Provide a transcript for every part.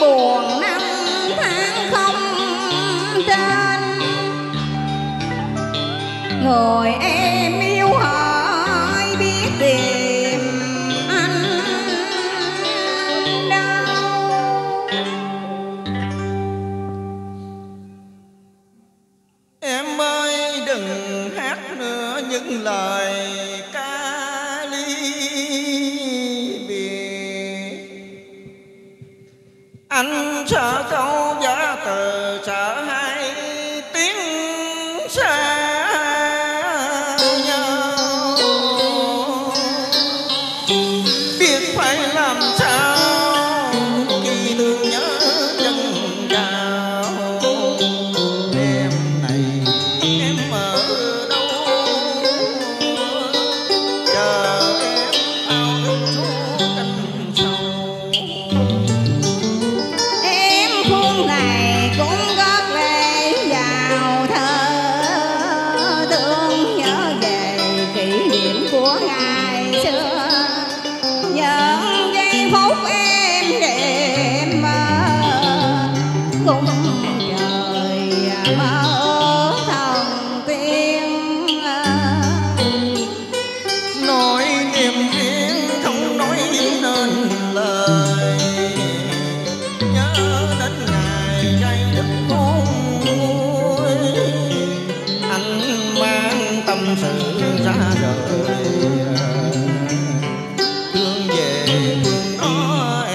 buồn năm tháng không tên người em yêu hỏi biết tìm anh đâu. Em ơi, đừng hát nữa những lời ca ly châu giá từ sợ hai tiếng xa nhau. Biết phải làm sao này cũng có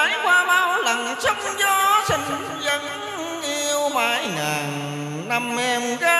trải qua bao lần sóng gió sinh dân yêu mãi ngàn năm em gái.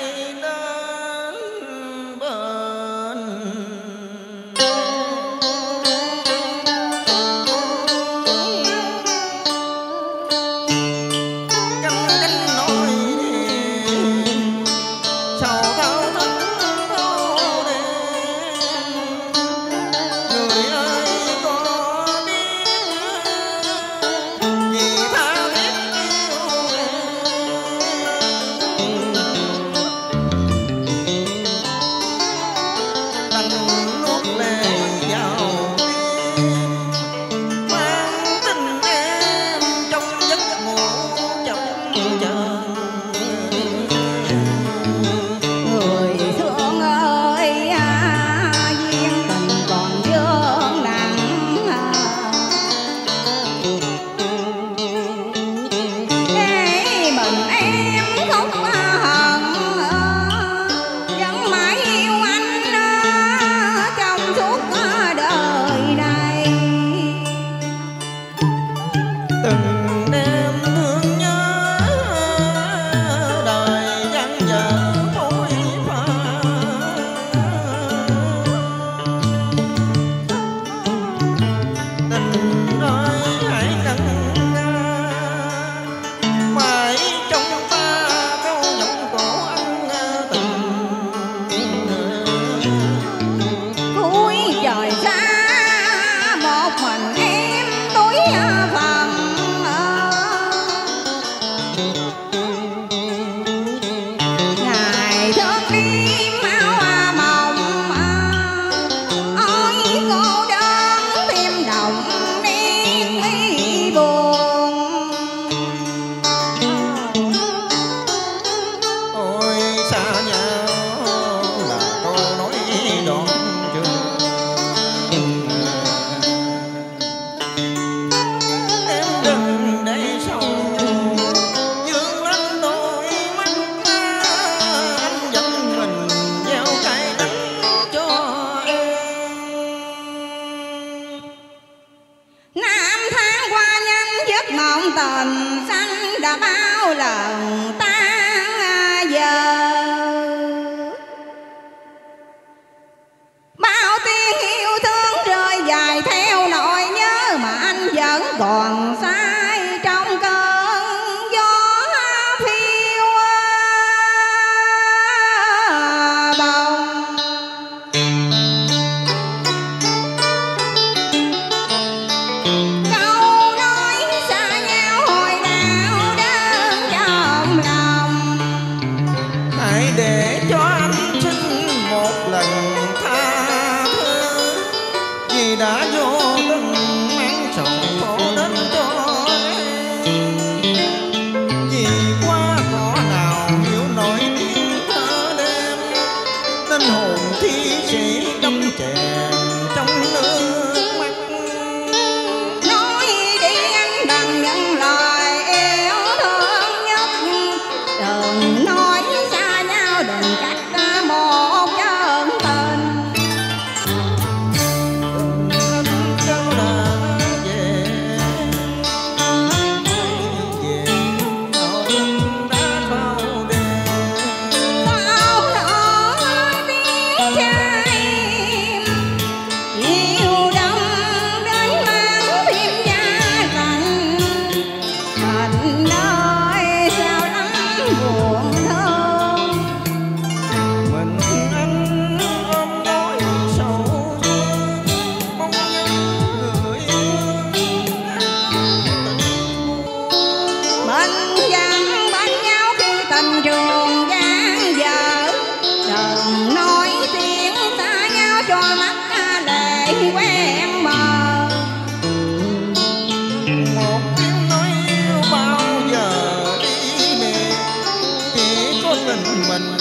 trong tuần sanh đã bao lần ta. mình